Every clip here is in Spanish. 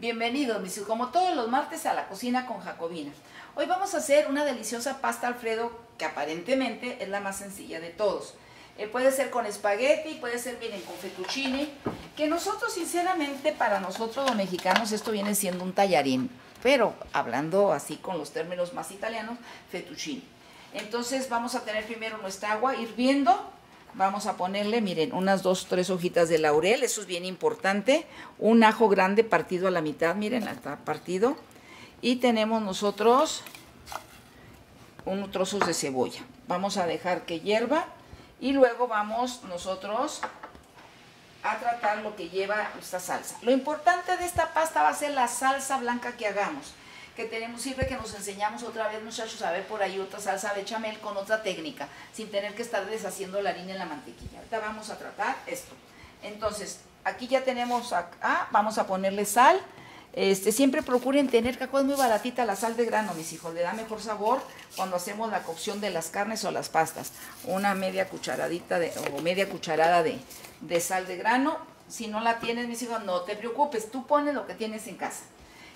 Bienvenidos, mis hijos, como todos los martes a la cocina con Jacobina. Hoy vamos a hacer una deliciosa pasta Alfredo que aparentemente es la más sencilla de todos. Eh, puede ser con espagueti, puede ser, miren, con fettuccine, que nosotros sinceramente para nosotros los mexicanos esto viene siendo un tallarín, pero hablando así con los términos más italianos, fettuccine. Entonces vamos a tener primero nuestra agua hirviendo, Vamos a ponerle, miren, unas dos, tres hojitas de laurel, eso es bien importante. Un ajo grande partido a la mitad, miren, está partido. Y tenemos nosotros unos trozos de cebolla. Vamos a dejar que hierva y luego vamos nosotros a tratar lo que lleva esta salsa. Lo importante de esta pasta va a ser la salsa blanca que hagamos que tenemos, sirve que nos enseñamos otra vez, muchachos, a ver por ahí otra salsa bechamel con otra técnica, sin tener que estar deshaciendo la harina en la mantequilla. Ahorita vamos a tratar esto. Entonces, aquí ya tenemos acá, vamos a ponerle sal. Este, siempre procuren tener, que es muy baratita la sal de grano, mis hijos, le da mejor sabor cuando hacemos la cocción de las carnes o las pastas. Una media cucharadita de, o media cucharada de, de sal de grano. Si no la tienes, mis hijos, no te preocupes, tú pones lo que tienes en casa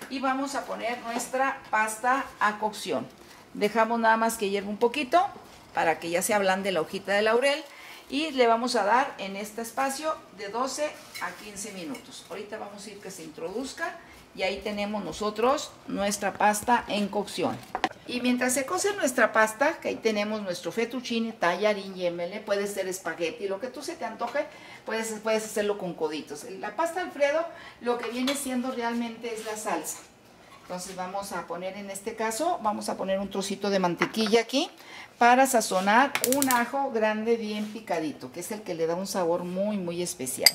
y vamos a poner nuestra pasta a cocción. Dejamos nada más que hierva un poquito para que ya se ablande la hojita de laurel y le vamos a dar en este espacio de 12 a 15 minutos. Ahorita vamos a ir que se introduzca y ahí tenemos nosotros nuestra pasta en cocción. Y mientras se cose nuestra pasta, que ahí tenemos nuestro fettuccine, tallarín, yemele, puede ser espagueti, lo que tú se te antoje, puedes, puedes hacerlo con coditos. La pasta Alfredo lo que viene siendo realmente es la salsa. Entonces vamos a poner en este caso, vamos a poner un trocito de mantequilla aquí para sazonar un ajo grande bien picadito, que es el que le da un sabor muy muy especial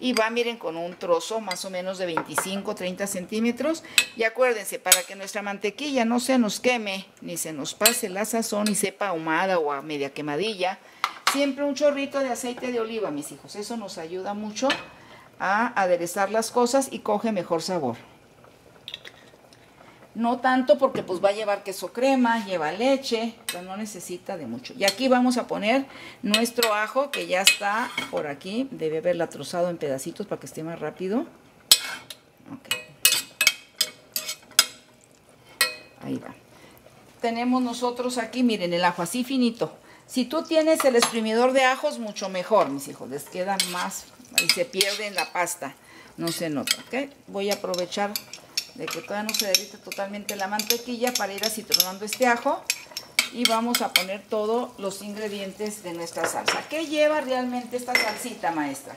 y va, miren, con un trozo más o menos de 25, 30 centímetros. Y acuérdense, para que nuestra mantequilla no se nos queme, ni se nos pase la sazón y sepa ahumada o a media quemadilla, siempre un chorrito de aceite de oliva, mis hijos. Eso nos ayuda mucho a aderezar las cosas y coge mejor sabor. No tanto porque pues va a llevar queso crema, lleva leche, pero no necesita de mucho. Y aquí vamos a poner nuestro ajo que ya está por aquí. Debe haberla trozado en pedacitos para que esté más rápido. Ahí va. Tenemos nosotros aquí, miren, el ajo así finito. Si tú tienes el exprimidor de ajos, mucho mejor, mis hijos. Les queda más y se pierde en la pasta. No se nota. Voy a aprovechar de que todavía no se derrite totalmente la mantequilla para ir acitronando este ajo y vamos a poner todos los ingredientes de nuestra salsa. ¿Qué lleva realmente esta salsita, maestra?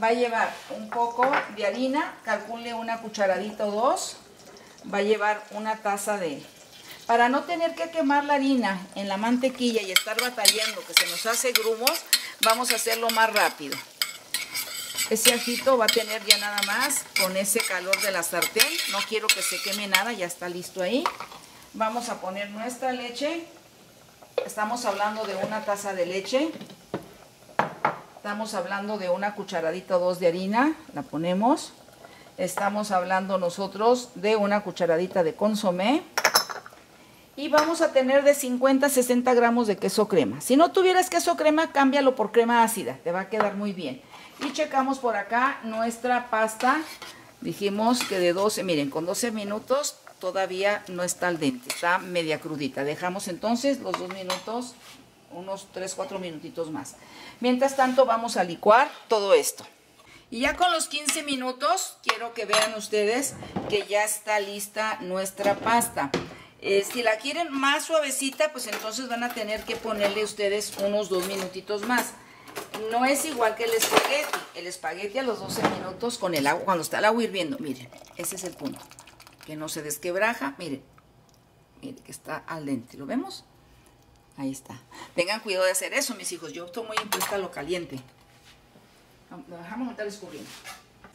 Va a llevar un poco de harina, calcule una cucharadita o dos. Va a llevar una taza de... Para no tener que quemar la harina en la mantequilla y estar batallando que se nos hace grumos, vamos a hacerlo más rápido. Ese ajito va a tener ya nada más con ese calor de la sartén. No quiero que se queme nada, ya está listo ahí. Vamos a poner nuestra leche. Estamos hablando de una taza de leche. Estamos hablando de una cucharadita o dos de harina. La ponemos. Estamos hablando nosotros de una cucharadita de consomé. Y vamos a tener de 50 a 60 gramos de queso crema. Si no tuvieras queso crema, cámbialo por crema ácida. Te va a quedar muy bien. Y checamos por acá nuestra pasta. Dijimos que de 12, miren, con 12 minutos todavía no está al dente, está media crudita. Dejamos entonces los dos minutos, unos 3, 4 minutitos más. Mientras tanto vamos a licuar todo esto. Y ya con los 15 minutos quiero que vean ustedes que ya está lista nuestra pasta. Eh, si la quieren más suavecita, pues entonces van a tener que ponerle ustedes unos dos minutitos más no es igual que el espagueti. El espagueti a los 12 minutos con el agua, cuando está el agua hirviendo, miren, ese es el punto. Que no se desquebraja, miren, miren que está al dente, ¿lo vemos? Ahí está. Tengan cuidado de hacer eso, mis hijos. Yo opto muy impuesta a lo caliente. Dejamos estar descubriendo.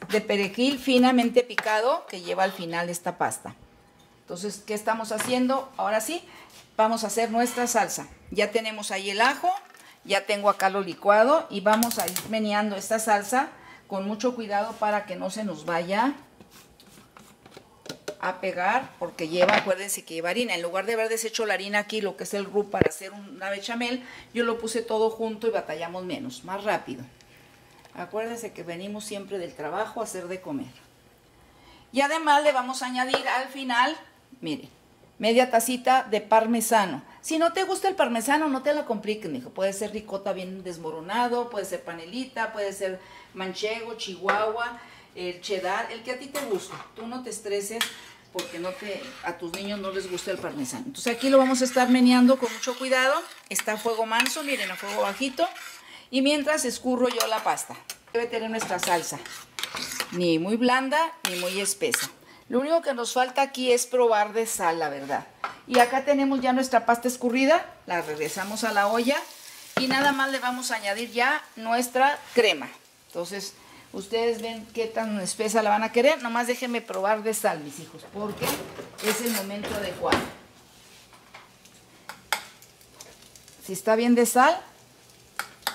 De perejil finamente picado que lleva al final esta pasta. Entonces, ¿qué estamos haciendo? Ahora sí, vamos a hacer nuestra salsa. Ya tenemos ahí el ajo, ya tengo acá lo licuado y vamos a ir meneando esta salsa con mucho cuidado para que no se nos vaya a pegar porque lleva, acuérdense que lleva harina. En lugar de haber deshecho la harina aquí, lo que es el roux para hacer una bechamel, yo lo puse todo junto y batallamos menos, más rápido. Acuérdense que venimos siempre del trabajo a hacer de comer. Y además le vamos a añadir al final, miren, media tacita de parmesano. Si no te gusta el parmesano, no te la compliquen, hijo. Puede ser ricota bien desmoronado, puede ser panelita, puede ser manchego, chihuahua, el cheddar, el que a ti te guste. Tú no te estreses porque no te, a tus niños no les gusta el parmesano. Entonces aquí lo vamos a estar meneando con mucho cuidado. Está a fuego manso, miren, a fuego bajito. Y mientras escurro yo la pasta. Debe tener nuestra salsa. Ni muy blanda, ni muy espesa. Lo único que nos falta aquí es probar de sal, la verdad. Y acá tenemos ya nuestra pasta escurrida. La regresamos a la olla. Y nada más le vamos a añadir ya nuestra crema. Entonces, ustedes ven qué tan espesa la van a querer. Nomás déjenme probar de sal, mis hijos, porque es el momento adecuado. Si está bien de sal,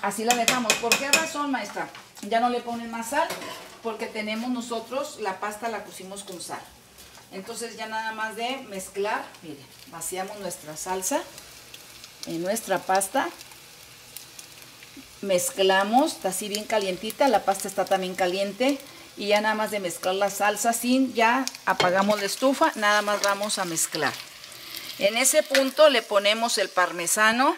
así la dejamos. ¿Por qué razón, maestra? Ya no le ponen más sal, porque tenemos nosotros, la pasta la pusimos con sal. Entonces ya nada más de mezclar, miren, vaciamos nuestra salsa en nuestra pasta. Mezclamos, está así bien calientita, la pasta está también caliente. Y ya nada más de mezclar la salsa sin, ya apagamos la estufa, nada más vamos a mezclar. En ese punto le ponemos el parmesano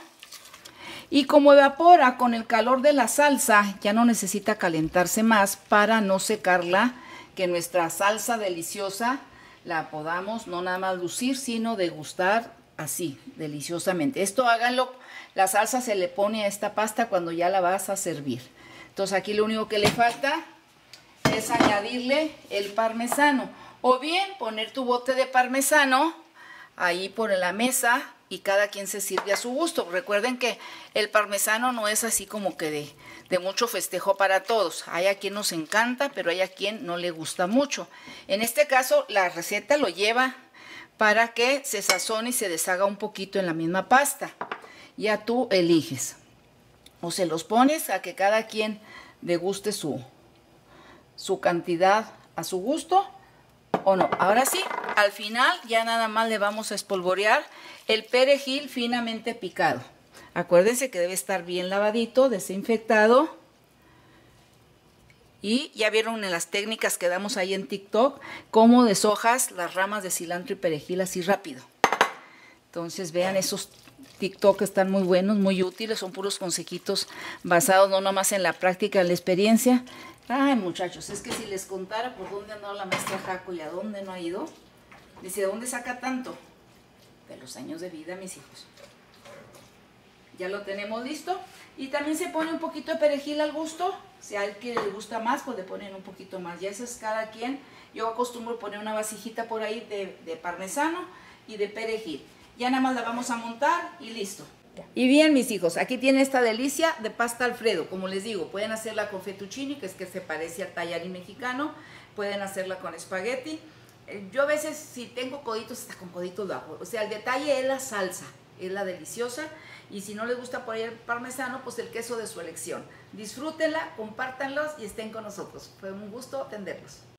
y como evapora con el calor de la salsa, ya no necesita calentarse más para no secarla, que nuestra salsa deliciosa la podamos no nada más lucir, sino degustar así, deliciosamente. Esto háganlo, la salsa se le pone a esta pasta cuando ya la vas a servir. Entonces aquí lo único que le falta es añadirle el parmesano. O bien poner tu bote de parmesano ahí por la mesa y cada quien se sirve a su gusto. Recuerden que el parmesano no es así como que de, mucho festejo para todos. Hay a quien nos encanta, pero hay a quien no le gusta mucho. En este caso, la receta lo lleva para que se sazone y se deshaga un poquito en la misma pasta. Ya tú eliges. O se los pones a que cada quien deguste su, su cantidad a su gusto o no. Ahora sí, al final ya nada más le vamos a espolvorear el perejil finamente picado. Acuérdense que debe estar bien lavadito, desinfectado. Y ya vieron en las técnicas que damos ahí en TikTok cómo deshojas las ramas de cilantro y perejil así rápido. Entonces vean esos TikTok están muy buenos, muy útiles, son puros consejitos basados no nomás en la práctica, en la experiencia. Ay muchachos, es que si les contara por dónde andado la maestra Jaco y a dónde no ha ido, dice, ¿de dónde saca tanto? De los años de vida, mis hijos. Ya lo tenemos listo. Y también se pone un poquito de perejil al gusto. Si a alguien le gusta más, pues le ponen un poquito más. Ya eso es cada quien. Yo acostumbro poner una vasijita por ahí de, de parmesano y de perejil. Ya nada más la vamos a montar y listo. Y bien, mis hijos, aquí tiene esta delicia de pasta Alfredo. Como les digo, pueden hacerla con fettuccini, que es que se parece al tallarín mexicano. Pueden hacerla con espagueti. Eh, yo a veces, si tengo coditos, está con coditos de ajo. O sea, el detalle es la salsa, es la deliciosa. Y si no les gusta poner parmesano, pues el queso de su elección. Disfrútenla, compártanlos y estén con nosotros. Fue un gusto atenderlos.